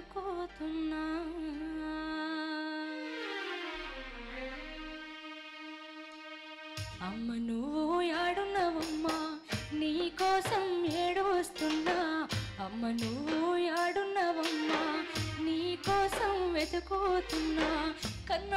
బ్రతుకుతున్నా అమ్మ నువ్వు ఏడున్నావమ్మా నీ కోసం ఏడు వస్తున్నా అమ్మ నువ్వు ఏడున్నావమ్మా నీ కోసం వెతుకుతున్నా. కన్న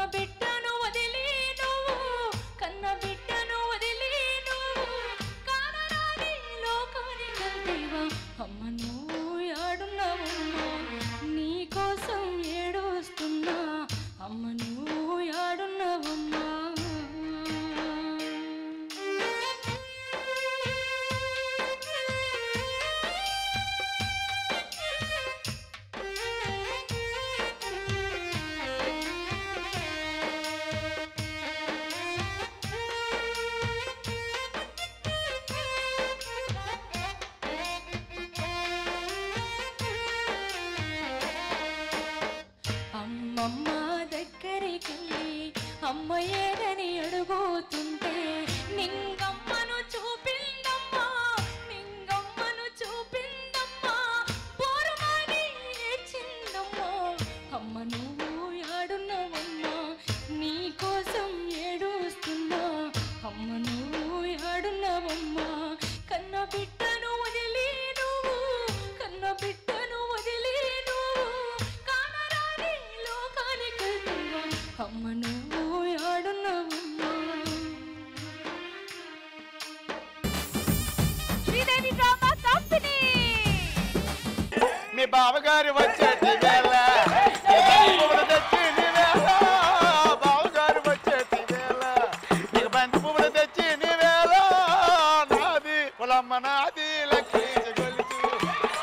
పిల్లమ్మ నాది లక్ష్మీ గొలుసు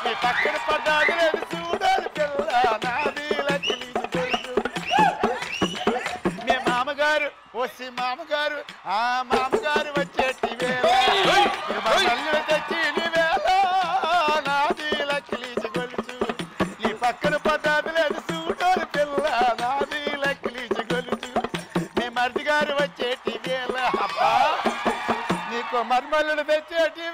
నీ పక్కన పడ్డాది లేదు చూడాలి పిల్ల నాది లక్ష్మీ గొలుసు మీ మామగారు వచ్చి మామగారు ఆ మామగారు వచ్చేటి వేళ. తెచ్చి వేళ నాది లక్ష్మీ గొలుసు నీ పక్కన పడ్డాది లేదు చూడాలి పిల్ల నాది లక్ష్మీ గొలుసు మీ మరిది గారు వచ్చేటి వేళ. అబ్బా నీకు మర్మల్లుడు తెచ్చేటి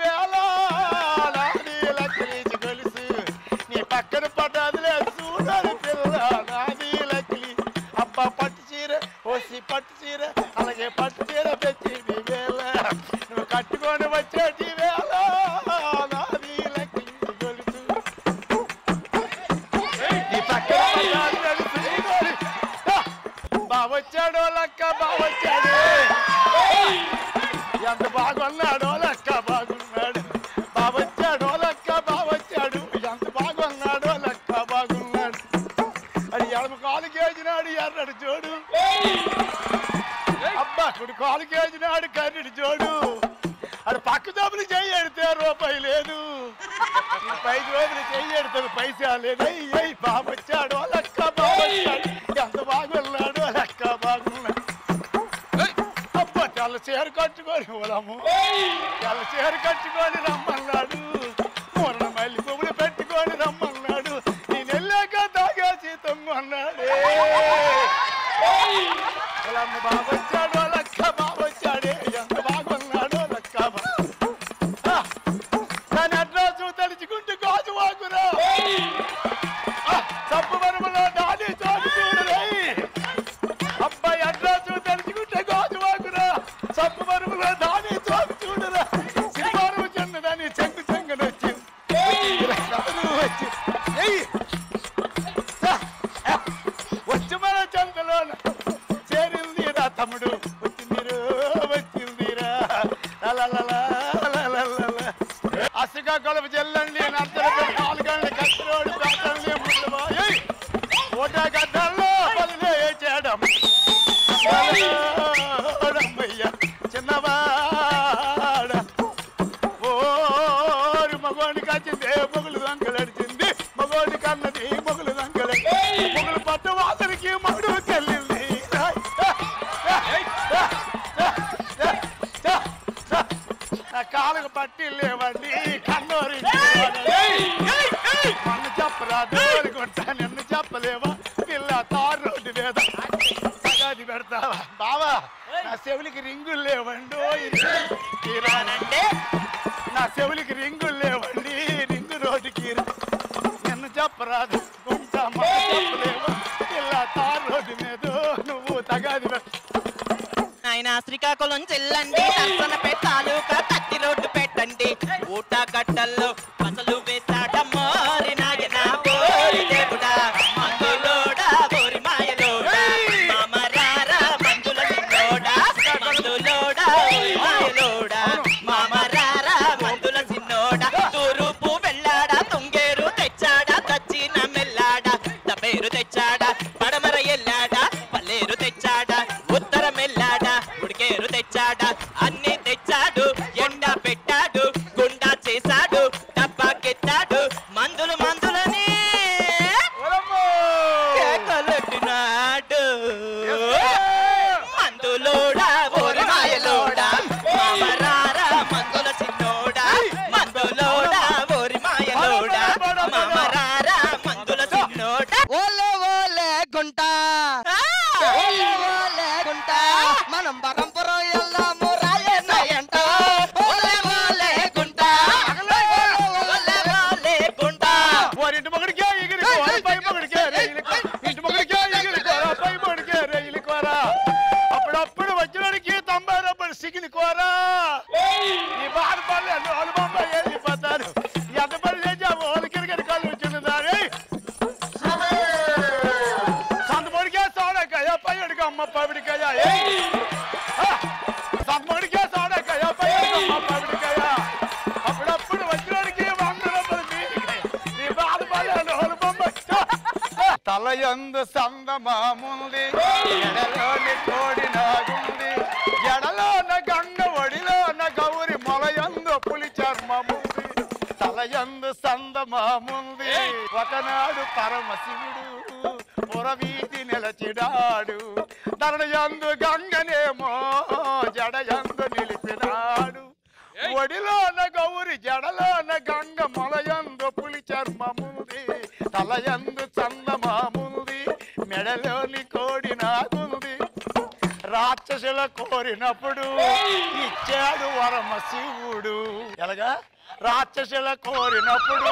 అప్పుడు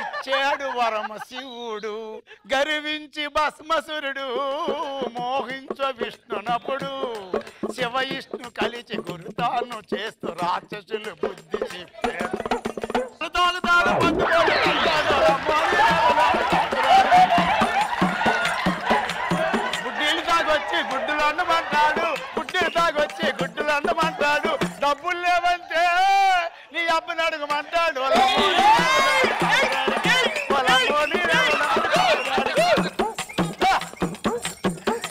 ఇచ్చాడు వరమశివుడు గర్వించి భస్మసురుడు మోహించ విష్ణునప్పుడు శివ ఇష్ణు కలిచి గురుతాను చేస్తూ రాక్షసులు బుద్ధి చెప్పే கொண்டாடுங்க மண்டாடு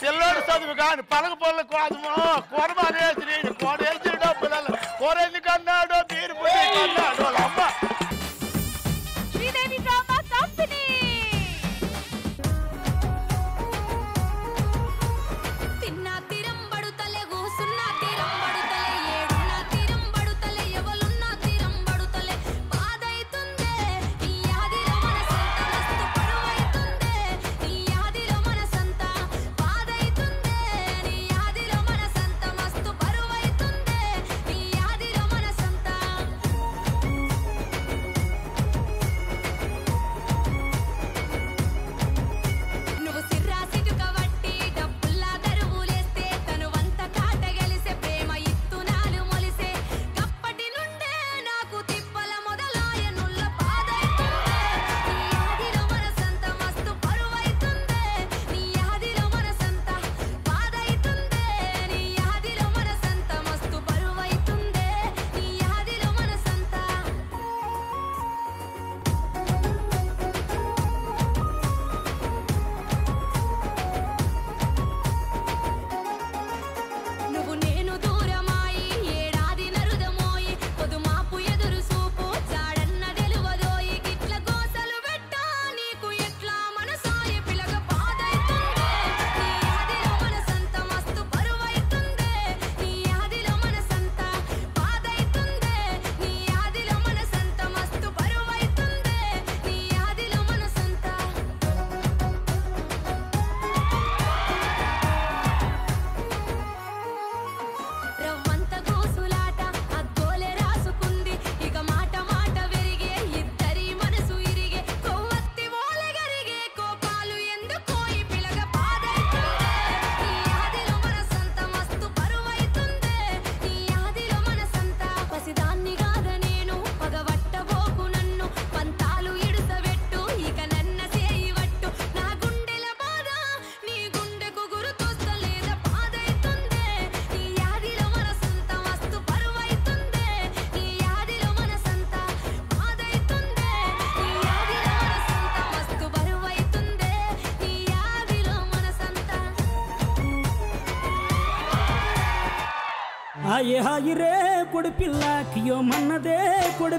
పిల్లోడు చదువు కాని పలక పొల్ల కోసము కూర మానేసి కోడ వేసి పిల్లలు కూర ఎందుకన్నాడో మీరు కన్నాడు హాయి హాయి రే కొడి పిల్ల కియో మన్నదే కొడి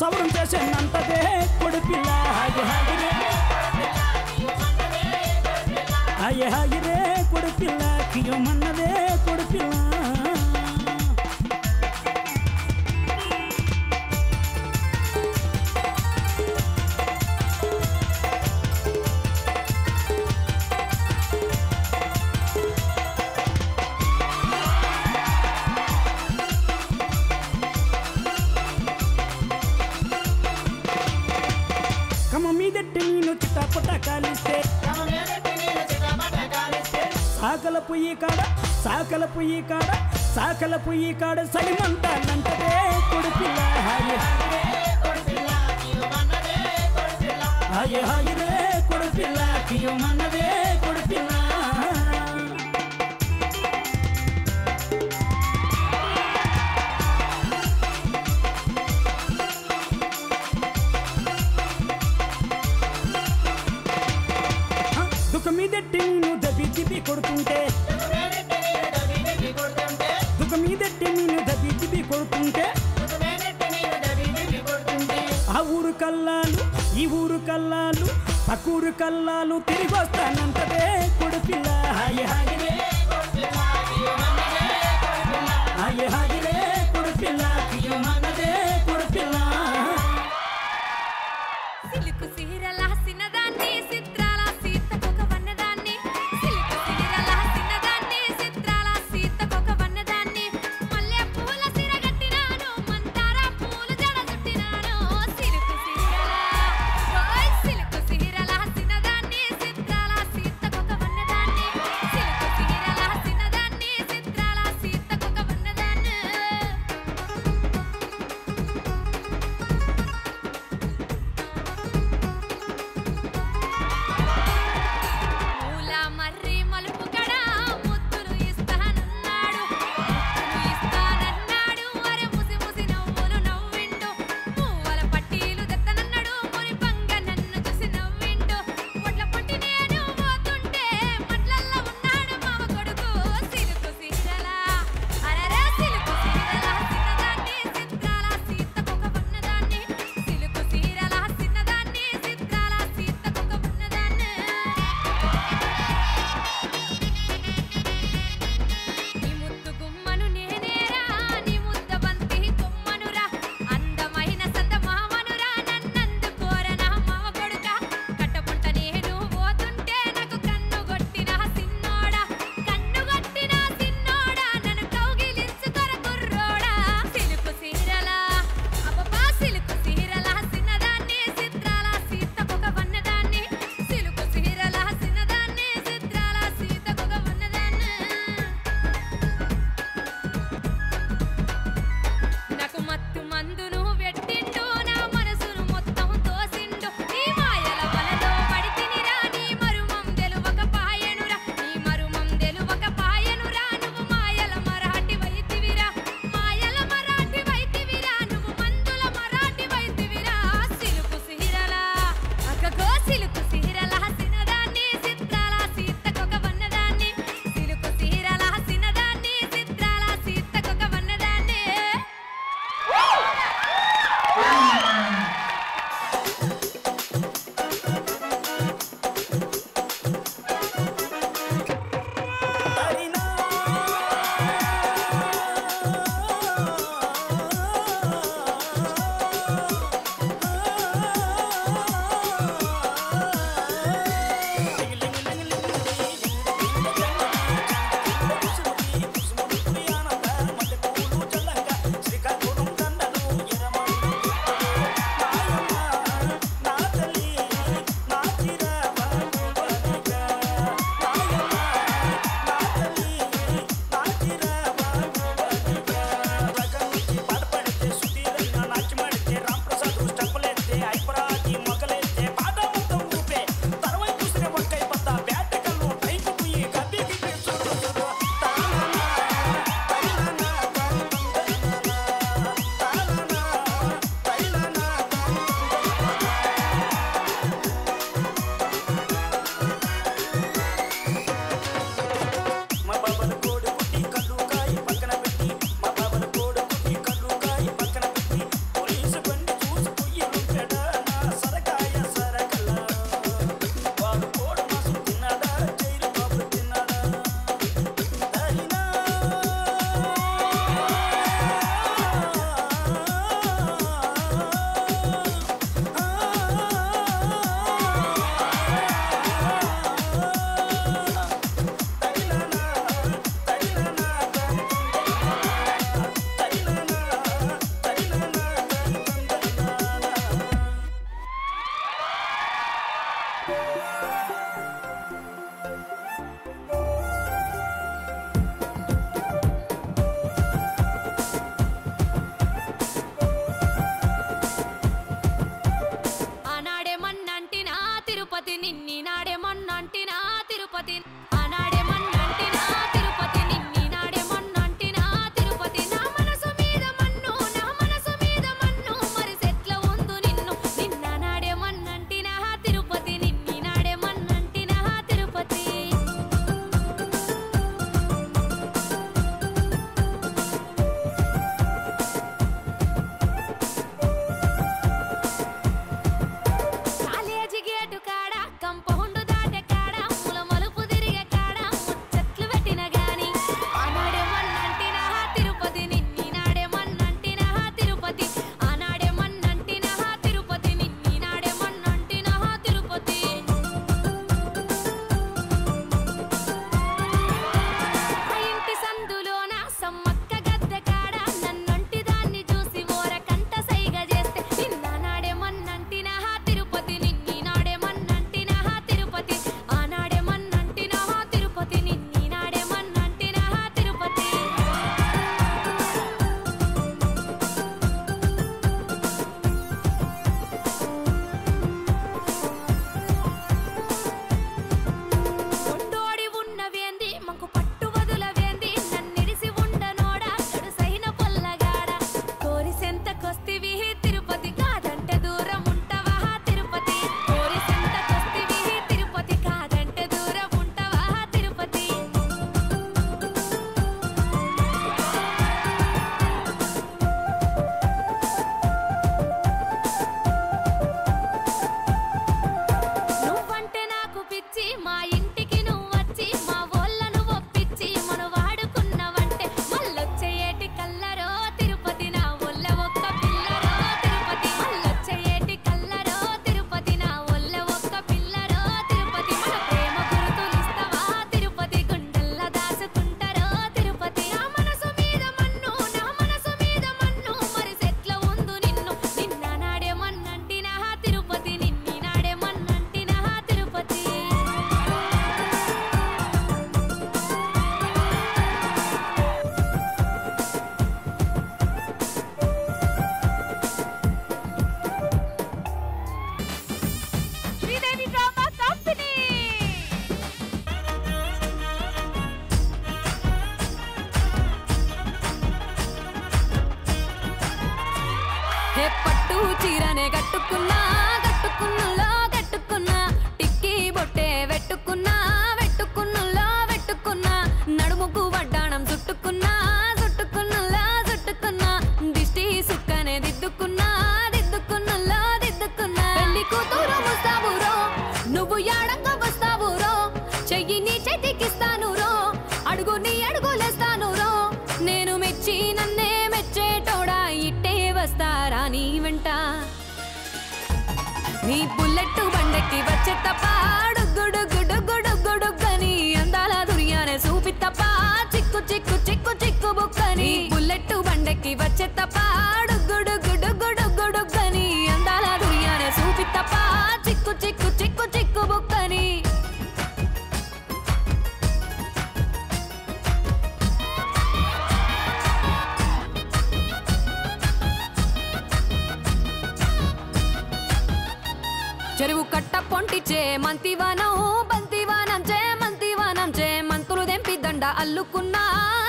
సవరం చేసేనంతదే కొడి పిల్ల హాయి హాయి రే హాయి హాయి రే కొడి పిల్ల కియమన్నదే కొడి పొయ్యి కాడ సాకల పొయ్యి కాడ సాకల పొయ్యి కాడ సలిమంటానంటదే కొడుపిల్ల. హాయి హాయి హాయి రే కొడుపిల్ల కియమన్నదే కొడుపిల్ల. దుఃఖ మీదట్టి నేను దబి దిబి కొడుతుంటే కల్లాలు కల్లాలు తిరిగి వస్తానంటదే కొడుపిల్ల. హాయి హాయి హాయి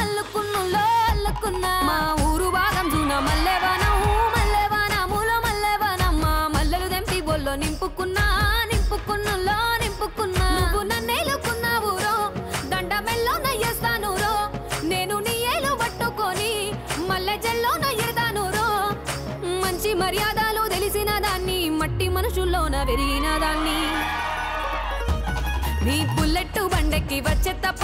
అల్లుకున్నులో అల్లుకున్నా మా ఊరు భాగం జూన మల్లెవానం మల్లెవానములో మల్లెవానం మల్లెలు దెంపి బొల్లో నింపుకున్నా నింపుకున్నులో నింపుకున్నా. నువ్వు నన్నేలుకున్నావు రో దండ మెల్లో నయ్యేస్తాను రో. నేను నీ ఏలు పట్టుకొని మల్లె జల్లో నయ్యేదాను రో. మంచి మర్యాదలు తెలిసిన దాన్ని మట్టి మనుషుల్లోన పెరిగిన దాన్ని. నీ బుల్లెట్ బండెక్కి వచ్చే తప్ప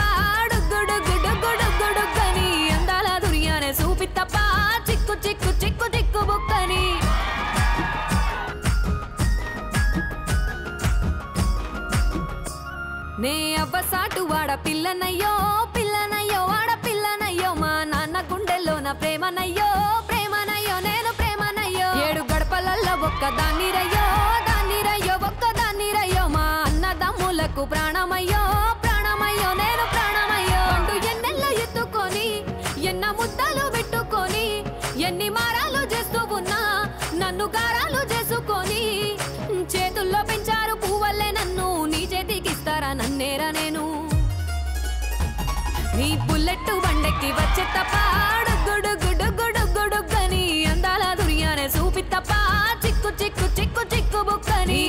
డుగ్గుడుగ్గుడుగ్గుడుగ్గుడుగ్గని అందాల దుర్యానే చూపి తప్ప చిక్కు చిక్కు చిక్కు చిక్కు బుక్కని. నే అవ్వసాటు వాడ పిల్లనయ్యో పిల్లనయ్యో వాడ పిల్లనయ్యో మా నాన్న గుండెల్లో నా ప్రేమనయ్యో ప్రేమనయ్యో నేను ప్రేమనయ్యో. ఏడు గడపలల్లో ఒక్క దాన్ని రయ్యో నాకు ప్రాణమయ్యో ప్రాణమయ్యో నేను ప్రాణమయ్యో అంటూ ఎన్నెల్లో ఎత్తుకొని ఎన్న ముద్దలు పెట్టుకొని ఎన్ని మారాలు చేస్తూ ఉన్నా నన్ను గారాలు చేసుకొని చేతుల్లో పెంచారు పువ్వల్లే నన్ను నీ చేతికిస్తారా నన్నేరా నేను? నీ బుల్లెట్ బండెక్కి వచ్చే తప్ప డుగ్గుడుగ్గుడుగ్గుడుగ్గుడుగ్గని అందాల దుర్యానే చూపి తప్ప చిక్కు చిక్కు చిక్కు చిక్కు బుక్కని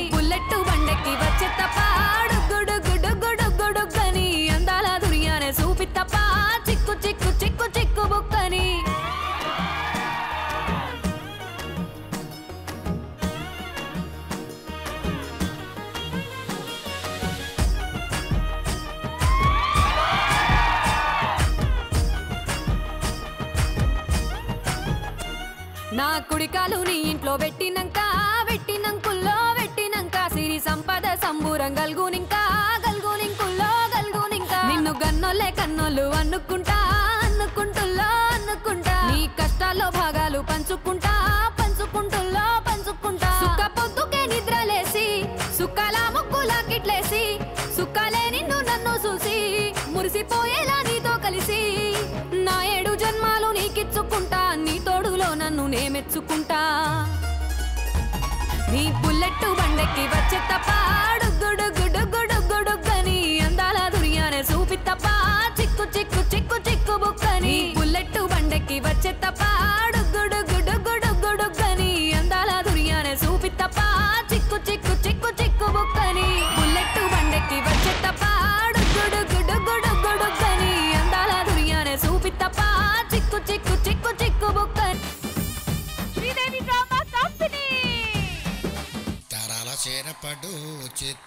కుడికాలు నీ ఇంట్లో పెట్టినంక పెట్టినంకుల్లో పెట్టినంక సిరి సంపద సంబూరం గల్గునింకా గల్గునింకుల్లో గల్గునింకా. నిన్ను గన్నోలే కన్నోలు అనుకుంటా అనుకుంటుల్లో అనుకుంటా నీ కష్టాల్లో భాగాలు పంచుకుంటా పంచుకుంటుల్లో పంచుకుంటా. సుఖ పొద్దుకే నిద్రలేసి సుఖాల ముక్కుల కిట్లేసి సుఖాలే నిన్ను నన్ను చూసి మురిసిపోయేలా నీతో కలిసి. మెచ్చుకుంటా. నీ బుల్లెట్ బండకి వచ్చే తప్ప డుగ్గుడుగ్గుడుగ్గుడుగ్గుడుగ్గని అందాల దునియానే చూపి తప్ప చిక్కు చిక్కు చిక్కు చిక్కు బుక్కని. బుల్లెట్ బండకి వచ్చే తప్ప గుడు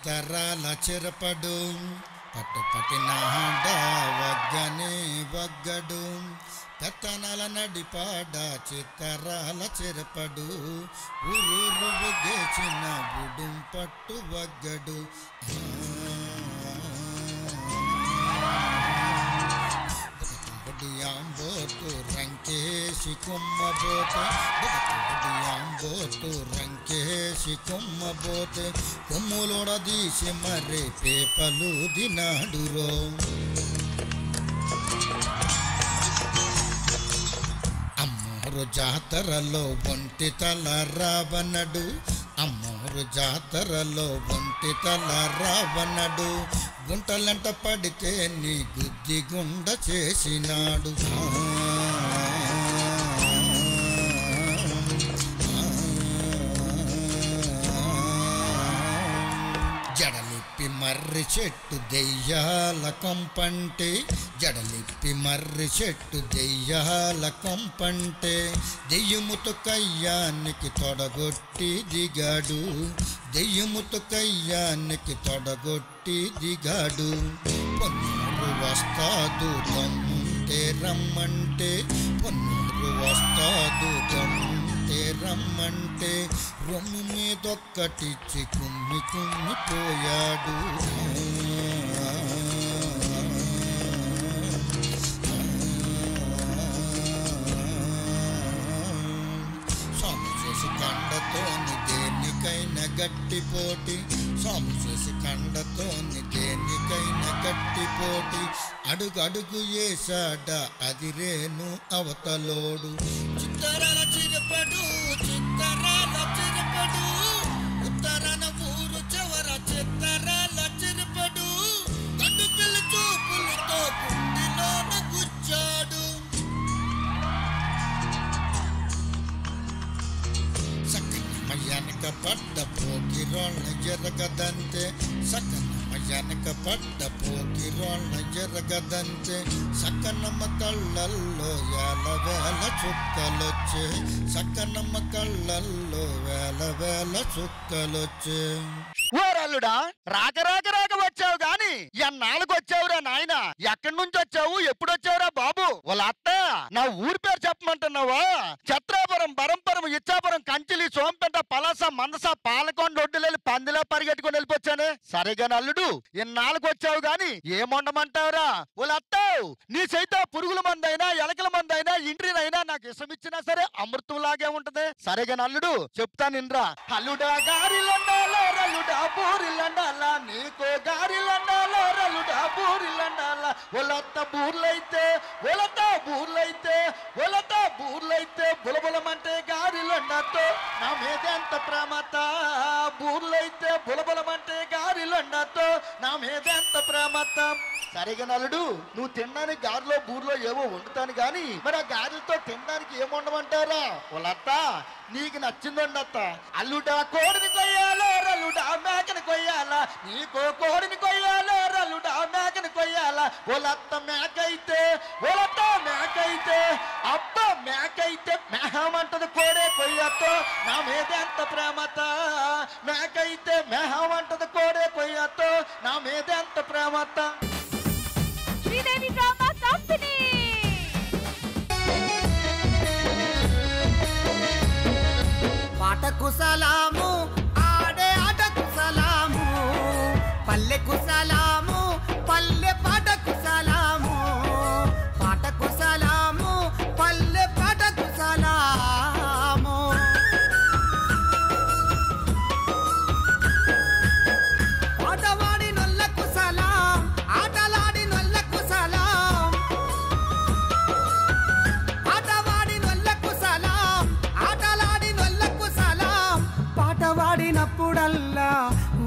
తరాల చెరపడు పట్టు వగ్గనే వగ్గడు. పెత్తనాల నడిపాడ చిత్తరాల చెరపడు ఊరూరు బుగ్గేచిన బుడుం పట్టు వగ్గడు. బుడియాంబోతు రంకేసి కుమ్మబోతే బుడియాంబోతు రంకేసి కుమ్మబోతే కొమ్ములోడదీసి మరే పేపలు దినాడురో అమ్మోరు జాతరలో ఒంటి తల రావనడు అమ్మోరు జాతరలో ఒంటి తల రావనడు గుంటలంట పడితే నీ గుద్ది గుండ చేసినాడు. జడలిప్పి మర్రి చెట్టు దెయ్యాల కొంపంటే జడలిప్పి మర్రి చెట్టు దెయ్యాల కొంపంటే దెయ్యముతో కయ్యానికి తొడగొట్టి దిగాడు. దెయ్యముతో కయ్యానికి తొడగొట్టి దిగాడు. పొన్నూరు వస్తాదు దమ్ముంటే రమ్మంటే పొన్నూరు వస్తాదు దమ్ముంటే రమ్మంటే రొమ్ము మీదొక్కటిచ్చి కుమ్మి కుమ్మిపోయాడు గట్టి పోటీ. స్వామి చేసి కండతోని దేనికైనా గట్టి పోటీ. అడుగు అడుగు ఏసాడ అది రేను అవతలోడు. చిత్తరాల చిరపడు చిత్తరాల చిరపడు. ఉత్తరాన ఊరు చివర చిత్తరాల చిరపడు. కన్ను పిల్ల చూపు వెనక పడ్డ పోకి జరగదంతే సకనమ వెనక పడ్డ పోకి జరగదంతే సకనమ కళ్ళల్లో వేల వేల చుక్కలొచ్చే సకనమ కళ్ళల్లో వేల వేల చుక్కలొచ్చే ఓరల్లుడా రాక రాక రాక వచ్చావు గాని ఎన్నాళ్ళకు వచ్చావురా నాయన? ఎక్కడి నుంచి వచ్చావు ఎప్పుడు వచ్చావురా బాబు? వాళ్ళ అత్త నా ఊరి పేరు చెప్పమంటున్నావా? ఛత్రాపురం బరంపురం ఇచ్చాపురం కంచిలి సోంపేట పలాస మందస పాలకొండ ఒడ్డులేని పందిలో పరిగెట్టుకుని వెళ్ళిపోచ్చానే. సరేగా నల్లుడు ఎన్నాళ్ళకు వచ్చావు గాని ఏముండమంటావురా వాళ్ళ అత్త నీ సైతం పురుగుల మందైనా ఎలకల మందైనా ఇంట్రీనైనా నాకు ఇష్టం ఇచ్చినా సరే అమృతం లాగే ఉంటది. సరేగా నల్లుడు చెప్తాను ఇంద్రా అల్లుడా గారిలండాలా అల్లుడా బూరిలండాలా నీకో గారిలండాలా రలుడా బూరిలండాలా ఒలత్త బూర్లైతే ఒలత బూర్లైతే ఒలత బూర్లైతే బులబులమంటే గారిలండతో నా మీద ఎంత ప్రేమత? బూర్లైతే బులబులమంటే గారిలండతో నా మీద ఎంత ప్రేమత? సరిగా నలుడు నువ్వు తినడానికి గారిలో బూర్లో ఏవో వండుతాను గాని మరి ఆ గారెలతో తినడానికి ఏమి వండమంటారా? ఒలత్త నీకు నచ్చిందండత్త అల్లుడా కోడిని కొయ్యాలో రల్లుడా మేకని కొయ్యాలా? నీకో కోడిని కొయ్యాలో రల్లుడా మేకని కొయ్యాలా? వాళ్ళత్త మేకైతే ఓలత్త మేకైతే అత్త మేకైతే మేహమంటది కోడే కొయ్యతో నా మీద ఎంత ప్రేమత మేకైతే మేహమంటది కోడే కొయ్యతో నా మీద ఎంత ప్రేమత శ్రీదేవి డ్రామా కంపెనీ ఆటకు సలాము ఆడే ఆటకు సలాము పల్లెకు సలాము.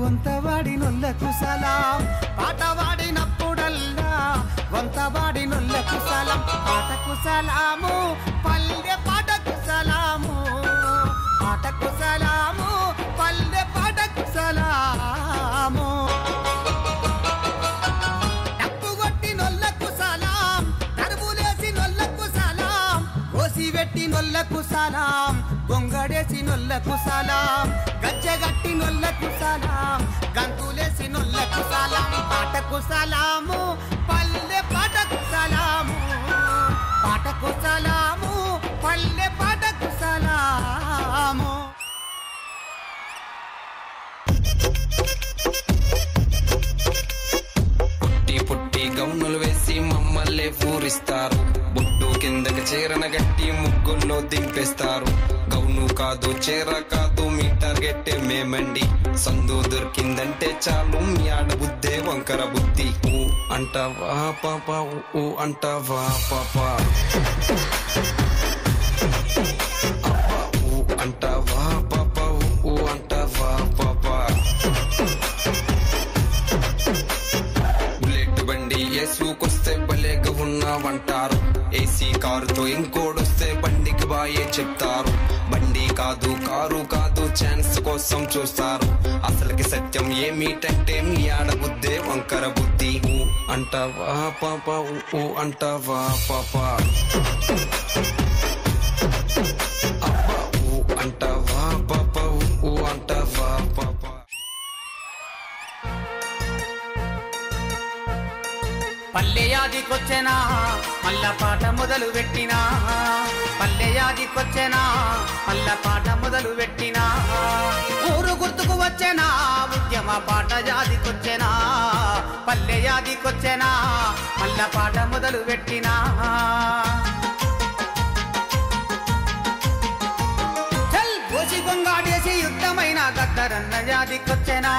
వంతవాడి నొల్లకు సలాం పాటవాడినప్పుడల్లా వంతవాడి నొల్లకు సలాం పాటకు సలాము పల్లె పాటకు సలాము పాటకు సలాము పల్లె పాటకు సలాము డప్పు కొట్టి నొల్లకు సలాం కరువులేసి నొల్లకు సలాం కోసి పెట్టి నొల్లకు సలాం గొంగడేసి నొల్లకు సలాం గజ్జెగట్టి నొల్లకు సలాం గంతులేసి నొల్లకు సలాం పాటకు సలాము పల్లె పాటకు సలాము పాటకు సలాము పల్లె పాటకు సలాము. పుట్టి పుట్టి గౌనులు వేసి మమ్మల్ని పూరిస్తారు. బుట్టు కిందకి చీరన గట్టి ముగ్గుల్లో దింపేస్తారు. గౌను కాదు చీర కాదు మీ టార్గెట్ మేమండి. సందు దొరికిందంటే చాలు మీ ఆడబుద్దే వంకర బుద్ధి. ఊ అంటావా పాప ఊ అంటావా పాప. అంటావా పాప ఊ అంటావా పాప. బుల్లెట్ బండి ఏసుకొస్తే భలేగా ఉన్నావంటారు. అంటారు ఏసీ కారుతో ఇంకోడొస్తే బండికి బాయే చెప్తారు. కాదు కారు కాదు ఛాన్స్ కోసం చూస్తారు. అసలుకి సత్యం ఏమిటంటే మీ ఆడబుద్దే వంకర బుద్ధి. ఊ అంటావా పాప ఊ ఊ అంటావా పాప. పల్లెయాదికొచ్చెనా మల్ల పాట మొదలు పెట్టినా? పల్లెయాదికొచ్చెనా మల్ల పాట మొదలు పెట్టినా? ఊరు గుర్తుకు వచ్చెనా? ఉద్యమ పాట జాదికొచ్చెనా పల్లెయాదికొచ్చెనా మల్ల పాట మొదలు పెట్టినా? చల్ పోసి గొంగాడేసి యుద్ధమైన గద్దరన్న జాదికొచ్చెనా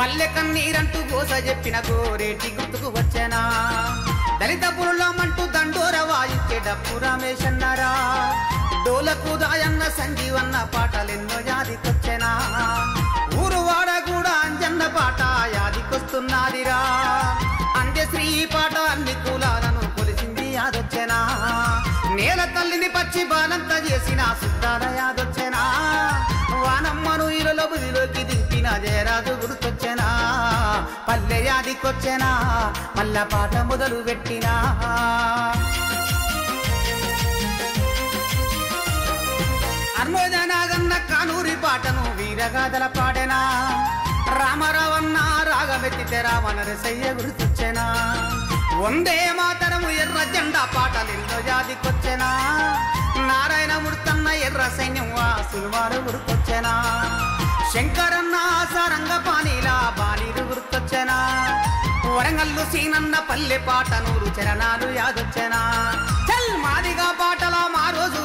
పల్లె కన్నీరంటూ గోస చెప్పిన గోరేటి గుర్తుకు వచ్చేనా? దళిత పురులమంటూ దండోర వాయిచ్చే డప్పు అన్నారా డోలకు దాయన్న సంజీవన్న పాటలెన్నో యాదికొచ్చెనా? ఊరు వాడ కూడా అంజన్న పాట యాదికొస్తున్నదిరా. అంత్యశ్రీ పాట అన్ని కులాలను కొలిసింది యాదొచ్చెనా? నేల తల్లిని పచ్చి బాలంత చేసిన సుద్దాల వానమ్మను ఇరులో బుదిలోకి దింపిన జయరాజు గుర్తొచ్చెనా? పల్లె యాదికొచ్చెనా? మల్ల పాట మొదలు పెట్టినా? అర్మోజనాగన్న కానూరి పాటను వీరగాథల పాడెనా? రామరావన్న రాగమెత్తితే రామనరసయ్య గుర్తొచ్చెనా? వందే మాతరము ఎర్ర జెండా పాటలెన్నో జాతికొచ్చెనా? నారాయణ ముడుతన్న ఎర్ర సైన్యం వాసులు గుర్తొచ్చెనా శంకరన్న సారంగ పానీలా బాణీలు గుర్తొచ్చెనా వరంగల్లు సీనన్న పల్లె పాట నూరు చరణాలు యాదొచ్చెనా? చల్ మాదిగా పాటల మా రోజు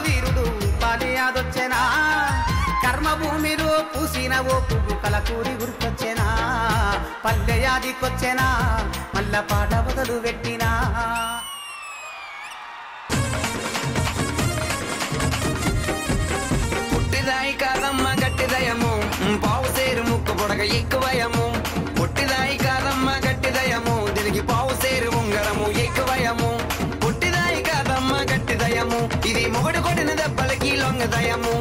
పూసిన ఓ పువ్వు కలకూరి గుర్తొచ్చెనా పల్లె యాదికొచ్చెనా మల్ల పాట మొదలు పెట్టినా? పుట్టిదాయి కాదమ్మ గట్టిదయము. పావు సేరు ముక్కు పొడగ ఎక్కువయము. పుట్టిదాయి కాదమ్మ గట్టిదయము. దీనికి పావు సేరు ఉంగరము ఎక్కువయము. పుట్టిదాయి కాదమ్మ గట్టిదయము. ఇది మొగుడు కొట్టిన దెబ్బలకి లొంగదయము.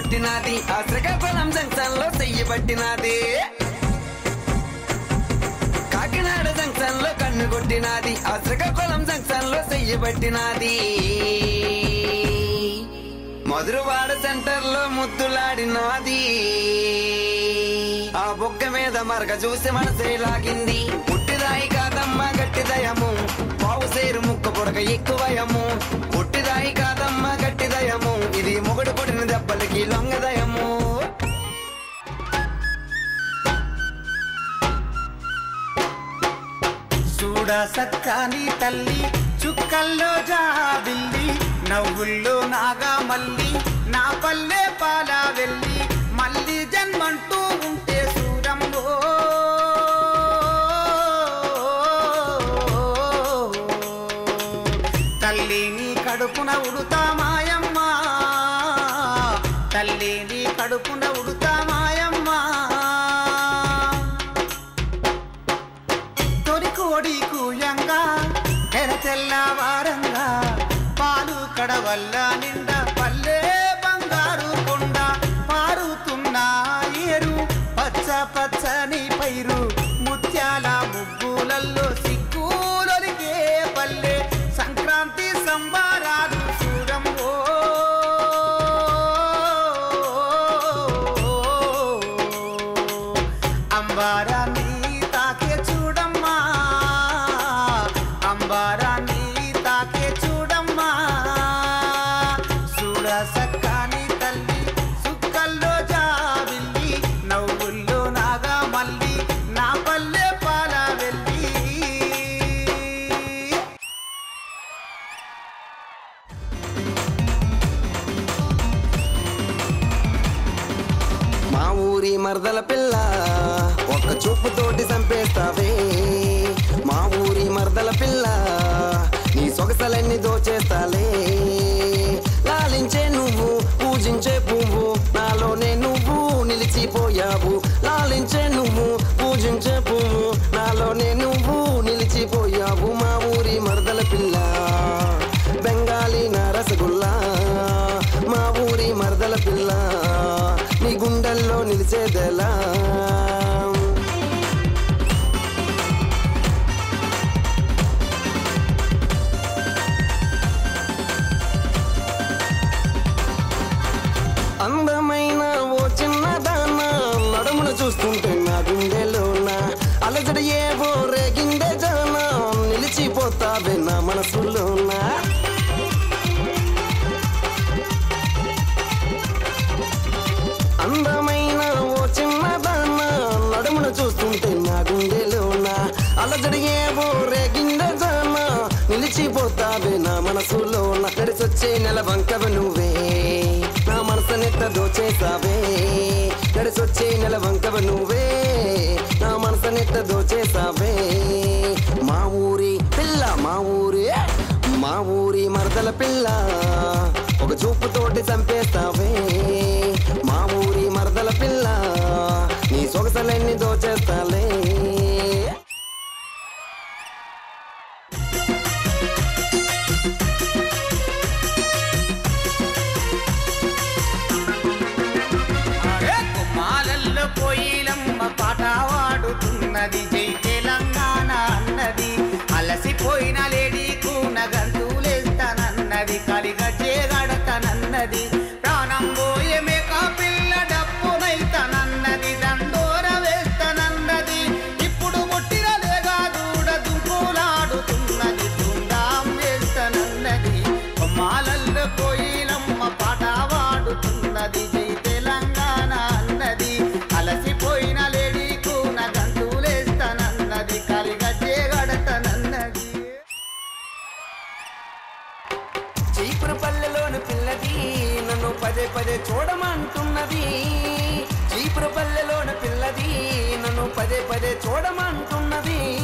కొట్టినది. ఆ శ్రీకాకుళం జంక్షన్లో చెయ్యి పట్టినది. కాకినాడ జంక్షన్లో కన్ను కొట్టినది. ఆ శ్రీకాకుళం జంక్షన్లో చెయ్యి పట్టినది. మధురవాడ సెంటర్లో ముద్దులాడినాది. ఆ బొక్క మీద మరక చూసి మనసే లాగింది. గట్టిదయము. పావు సేరు ముక్క పొడక ఎక్కువయము. పుట్టిదాయి కాదమ్మ గట్టిదయము. ఇది మొగుడు కొట్టిన దెబ్బలకి లొంగదయము. చూడ సక్కాని తల్లి చుక్కల్లో జాబిల్లి నవ్వుల్లో నాగా మల్లి నా పల్లె పాల వెళ్ళి మళ్ళీ జన్మంటూ మరదల పిల్ల ఒక్క చూపుతోటి చంపేస్తావే. ఉన్నది జై తెలంగాణ అన్నది. అలసిపోయిన లేడీ నగంతులేస్తానన్నది కలిగ చే పదే చూడమంటున్నది. చీపురు పల్లెలోన పిల్లది. నన్ను పదే పదే చూడమంటున్నది.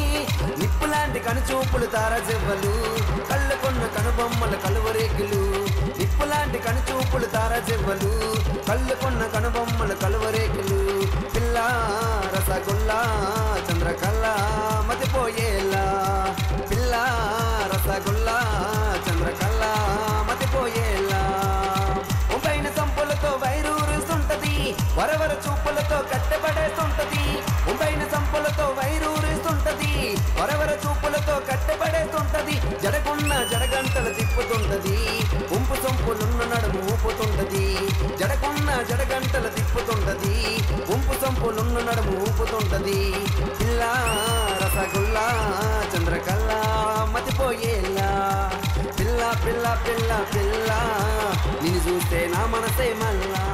నిప్పులాంటి కనుచూపులు తారజెవ్వలు. కళ్ళకున్న కనుబొమ్మల కలువరేకులు. నిప్పులాంటి కనుచూపులు తారజెవ్వలు. కళ్ళకున్న కనుబొమ్మల కలువరేకులు. పిల్ల రసగుల్లా చంద్రకళ మతిపోయేలా. పిల్ల రసగుల్లా చంద్రకళ కవర చూపులతో కట్టబడేస్తుంటది ఉండైన సంపులతో వైరూరుస్తుంటది. వరవర చూపులతో కట్టబడేస్తుంటది జడగున్న జడగంటలు తిప్పుతుంటది. ఉంపు సొంపులున్న నడుము ఊపుతుంటది. జడకున్న జడగంటలు తిప్పుతుంటది. ఉంపు సొంపులున్న నడుము ఊపుతుంటది. పిల్లా రసగుల్లా చంద్రకల్లా మతిపోయేలా పిల్ల పిల్ల పిల్ల పిల్ల నిన్ను చూస్తే నా మనసే మళ్ళా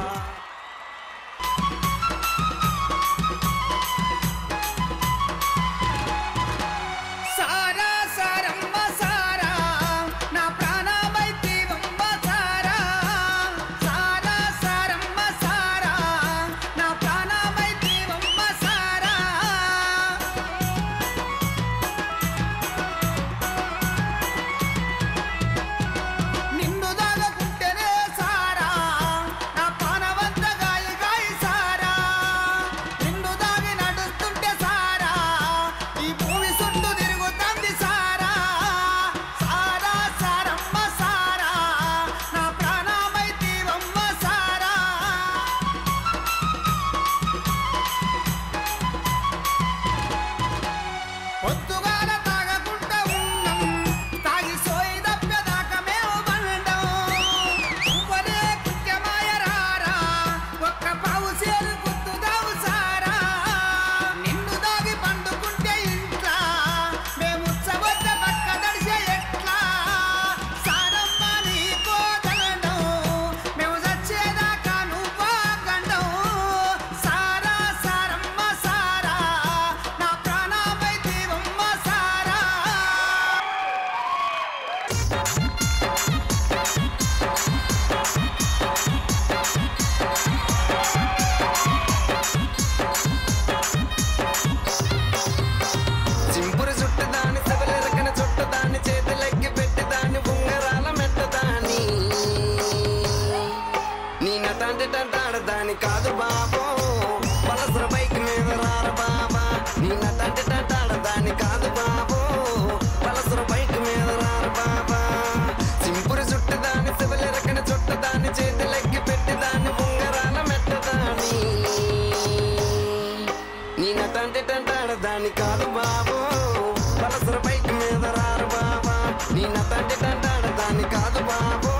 my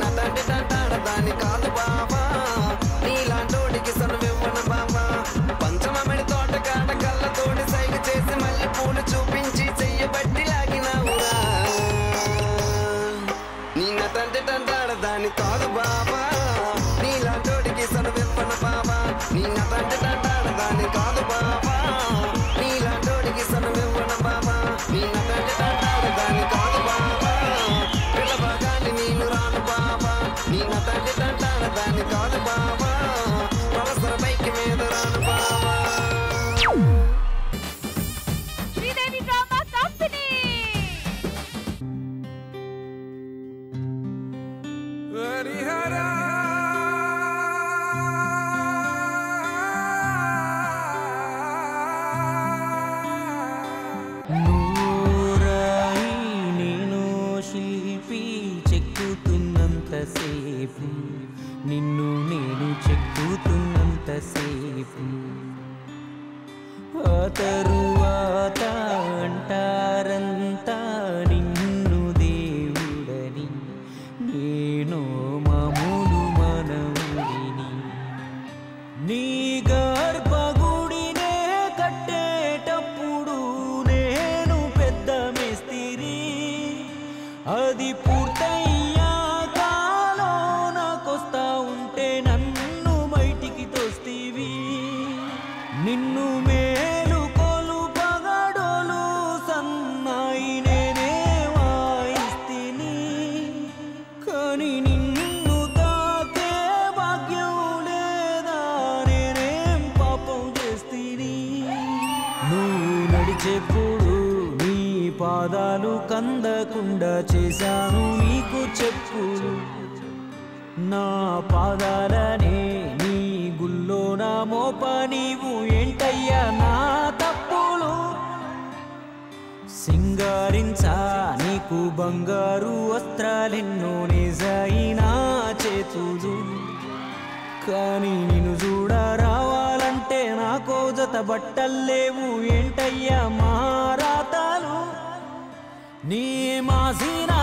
బాబా నీ చెప్పులు. నా పాదాలనే నీ గుల్లో నా మోప నీవు ఏంటయ్యా నా తప్పులు? సింగారించా నీకు బంగారు వస్త్రాలెన్నో నిజైనా చేతులు. కానీ నిన్ను చూడ రావాలంటే నాకో జత బట్టల్లేవు. ఏంటయ్యా మారాతాలు నీ మాసినా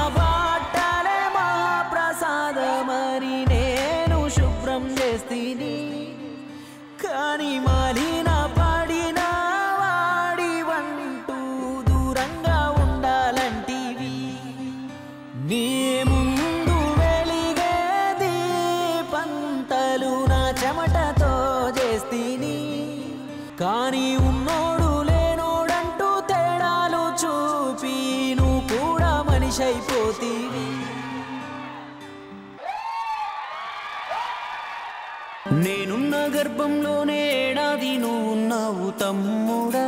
గర్భంలోనేడాది గర్భంలోనే ఏడాది నువ్వు తమ్ముడా.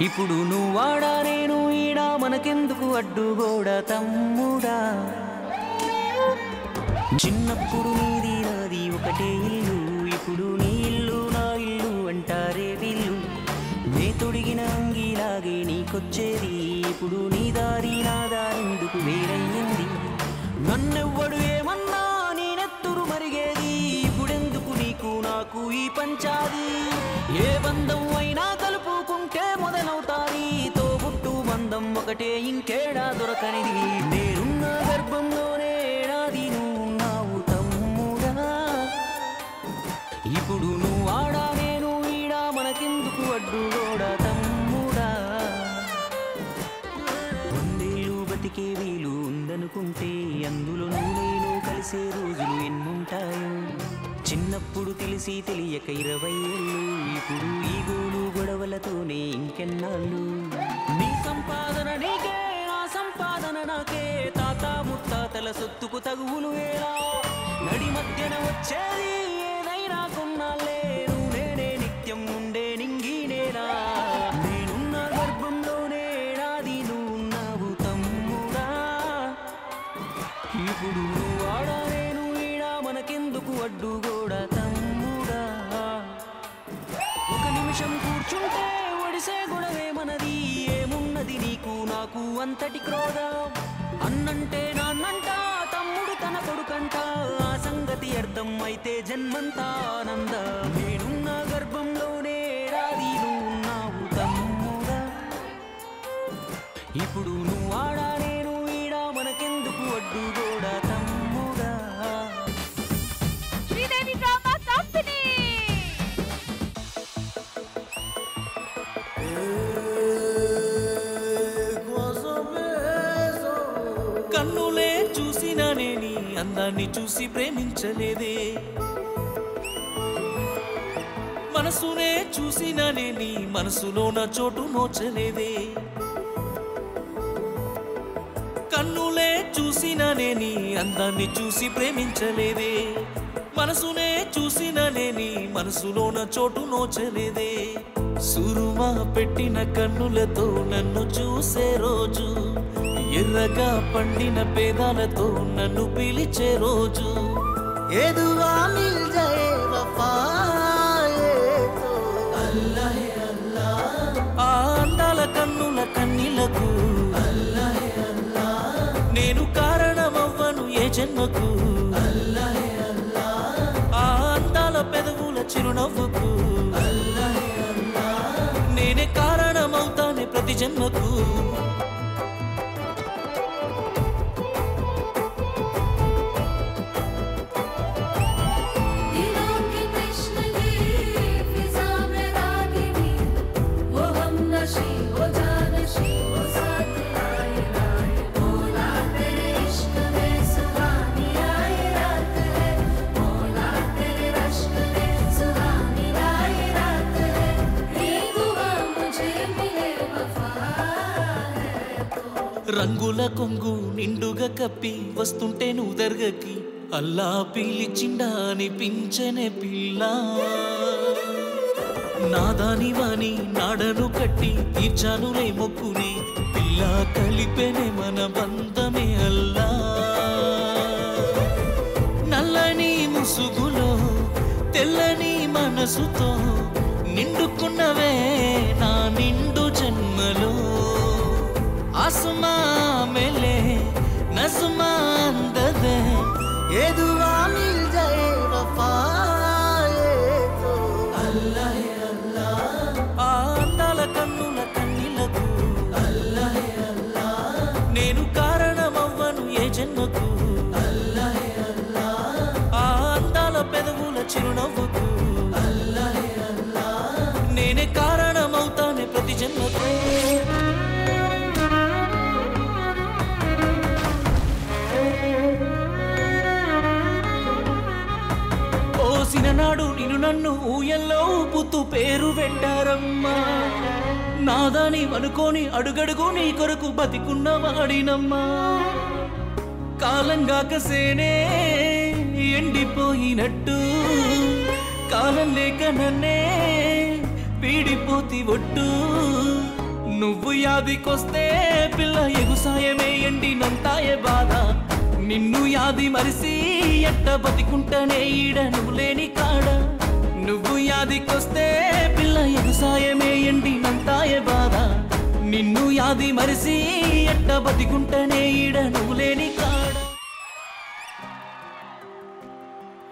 ఇప్పుడు నువ్వాడా నేను ఈడా మనకెందుకు అడ్డుగోడ తమ్ముడా. చిన్నప్పుడు నీది నాది ఒకటే ఇల్లు ఇప్పుడు నీ ఇల్లు నా ఇల్లు అంటారే వీళ్ళు నే తొడిగిన అంగిలాగే నీకొచ్చేది ఇప్పుడు నీ దారి నా దారెందుకు వేరయ్యింది? నన్నెవ్వడు ఏమన్నా నేనెత్తురు మరిగేది? నాకు ఈ పంచాది. ఏ బంధం అయినా కలుపుకుంటే మొదలవుతాది. తోబుట్టు బంధం ఒకటే ఇంకేడా దొరకనిది. నేనున్న గర్భంలోనే ఏడాది నువ్వు ఉన్నావు తమ్ముడా. ఇప్పుడు చూసి తెలియక ఇరవై ఏళ్ళు ఇప్పుడు ఈ గోలు గొడవలతోనే ఇంకెన్నాళ్ళు? నీ సంపాదన నీకే నా సంపాదన నాకే. తాత ముత్తాతల సొత్తుకు తగువులు వేలా నడి మధ్యన వచ్చేది నాకు అంతటి క్రోధం. అన్నంటే నాన్నంట తమ్ముడు తన కొడుకంట. ఆ సంగతి అర్థం అయితే జన్మంతా ఆనంద నేనున్న గర్భంలోనే ఏడాది ఉన్నావు తమ్ముడా. ఇప్పుడు నువ్వు ఆడా నేను ఈడా మనకెందుకు అడ్డుగో అందాన్ని చూసి ప్రేమించలేదే. మనసునే చూసిననే నీ మనసులో నా చోటు నోచలేదే కన్నులే చూసిననే నీ అందాన్ని చూసి ప్రేమించలేదే. మనసునే చూసిననే నీ మనసులో నా చోటు నోచలేదే సురుమా పెట్టిన కన్నులతో నన్ను చూసే రోజు ఎర్రగా పండిన పేదాలతో నన్ను పిలిచే రోజు. ఎదువా మిల్ జయే వఫాయే తో. ఆ అందాల కన్నుల కన్నీలకు నేను కారణమవ్వను ఏ జన్మకు. ఆ అందాల పెదవుల చిరునవ్వుకు. నేనే కారణమవుతానే ప్రతి జన్మకు. రంగుల కొంగు నిండుగా కప్పి వస్తుంటే నువ్వు దర్గకి. అల్లా పిలిచిండా అనిపించనే పిల్ల. నాదాని వాణి నాడను కట్టి తీర్చానులే మొక్కుని. పిల్ల కలిపెనే మన బంధమే అల్లా. నల్లని ముసుగులో తెల్లని మనసుతో నిండుకున్నవే నా నిండు ఆసుమా మెలే నసుమా అందదే ఎదువా మిల్ జయే వఫాయే తో ఆ అందాల కన్నుల కన్నీలకు నేను కారణమవ్వను ఏ జన్మకు ఆ అందాల పెదవుల చిరునవ్వుకు నేనే కారణమవుతానే ప్రతి జన్మకు కలిసిన నాడు నిన్ను నన్ను ఊయల్లో ఊపుతూ పేరు పెట్టారమ్మా. నాదాని అనుకోని అడుగడుగు నీ కొరకు బతికున్న వాడినమ్మా కాలం కాకసేనే ఎండిపోయినట్టు కాలం లేక నన్నే పీడిపోతి ఒట్టు. నువ్వు యాదికొస్తే పిల్ల ఎగుసాయమే ఎండినంతాయే బాధ నిన్ను యాది మరిసి ఎట్ట బతికుంటనే ఈడ నువ్వు లేని కాడ. నువ్వు యాదికొస్తే పిల్ల ఎగుసాయమే ఎండినంతాయే బాధ. నిన్ను యాది మరిసి ఎట్ట బతికుంటనే ఈడ నువ్వు లేని కాడ.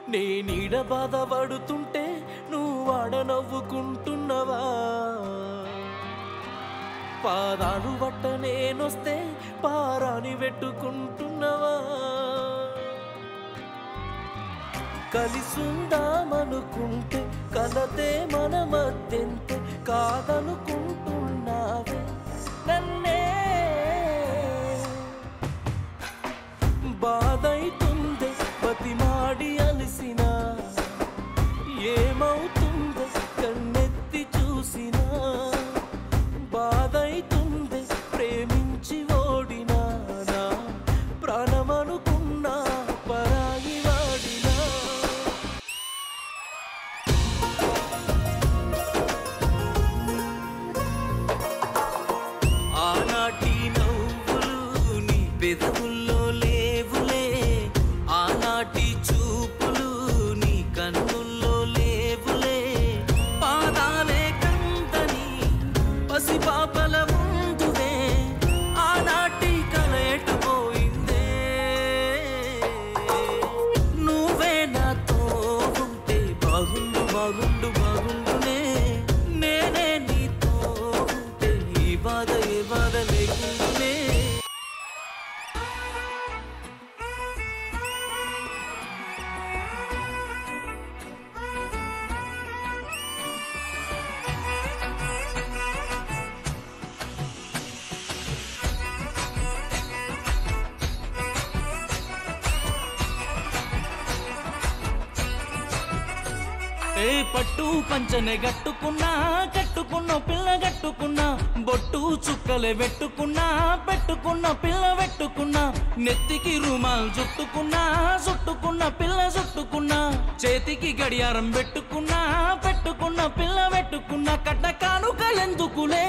నేనీడ బాధ పడుతుంటే నువ్వు వాడ నవ్వుకుంటున్నవా? పాదాలు బట్ట నేనొస్తే పారాని పెట్టుకుంటున్నవా కలిసుందామనుకుంటే కలతే మన మద్దెంతే కాదనుకుంటున్నావే నన్నే. బాధైతుంది పంచనే గట్టుకున్నా కట్టుకున్న పిల్ల గట్టుకున్నా బొట్టు చుక్కలే పెట్టుకున్నా పెట్టుకున్న పిల్ల పెట్టుకున్నా నెత్తికి రుమాలు చుట్టుకున్నా చుట్టుకున్న పిల్ల చుట్టుకున్నా చేతికి గడియారం పెట్టుకున్నా పెట్టుకున్న పిల్ల పెట్టుకున్నా కట్ట కానుకలెందుకులే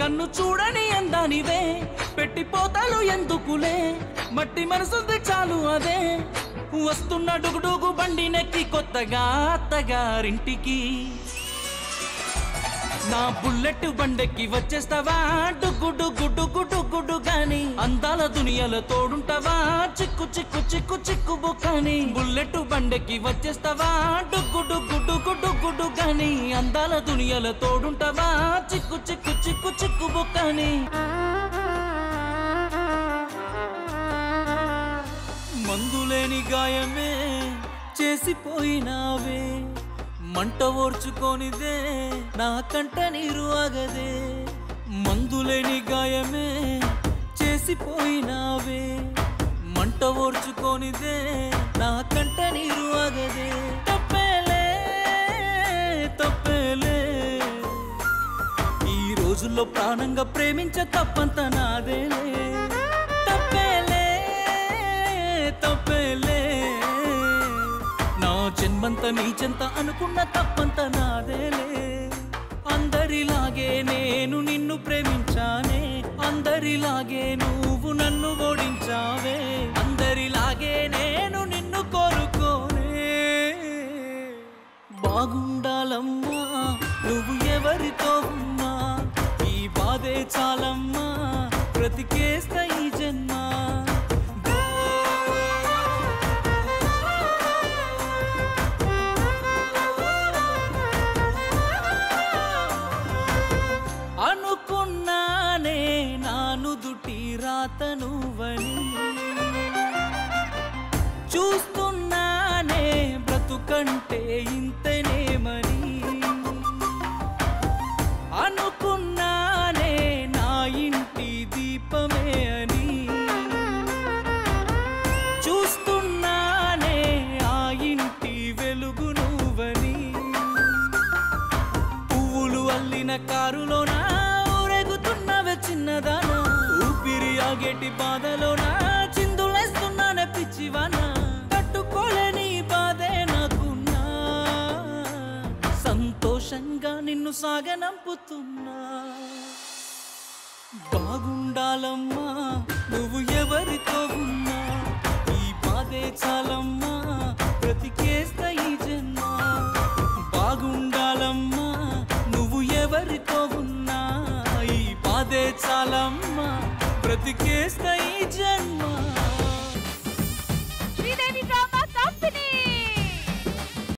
కన్ను చూడని ఎందానివే పెట్టిపోతాలు ఎందుకులే? మట్టి మనసుంది చాలు అదే వస్తున్న డుగుడుగు బండి నెక్కి కొత్తగా అత్తగారింటికి. నా బుల్లెట్ బండెక్కి వచ్చేస్తావా? డుగ్గు డుగ్గు డుగ్గు డుగ్గుడు గాని అందాల దునియాలో తోడుంటావా? చిక్కు చిక్కు చిక్కు చిక్కు బుక్కని. బుల్లెట్ బండెక్కి వచ్చేస్తావా? డుగ్గు డుగ్గు డుగ్గు డుగ్గుడు గాని అందాల దునియాలో తోడుంటావా? చిక్కు చిక్కు చిక్కు చిక్కు బుక్కని. మందులేని గాయమే చేసిపోయినావే. మంట ఓర్చుకోనిదే నా కంట నీరు ఆగదే. మందులేని గాయమే చేసిపోయినావే. మంట ఓర్చుకోనిదే నా కంట నీరు ఆగదే. తప్పేలే తప్పేలే. ఈ రోజుల్లో ప్రాణంగా ప్రేమించ తప్పంత నాదేలే. తప్పేలే తప్పేలే. జన్మంత నీచెంత అనుకున్న తప్పంత నాదేలే. అందరిలాగే నేను నిన్ను ప్రేమించానే. అందరిలాగే నువ్వు నన్ను ఓడించావే. అందరిలాగే నేను నిన్ను కోరుకోనే. బాగుండాలమ్మా నువ్వు ఎవరితో ఉన్నా. ఈ బాధే చాలమ్మా బ్రతికేస్తా ఈ they need. నిన్ను సాగనంపుతున్నా. బాగుండాలమ్మా నువ్వు ఎవరితో ఉన్నా. ఈ బాధే చాలమ్మా బ్రతికేస్తా ఈ జన్మ. బాగుండాలమ్మా నువ్వు ఎవరితో ఉన్నా. ఈ బాధే చాలమ్మా బ్రతికేస్తా ఈ జన్మ. Sridevi drama company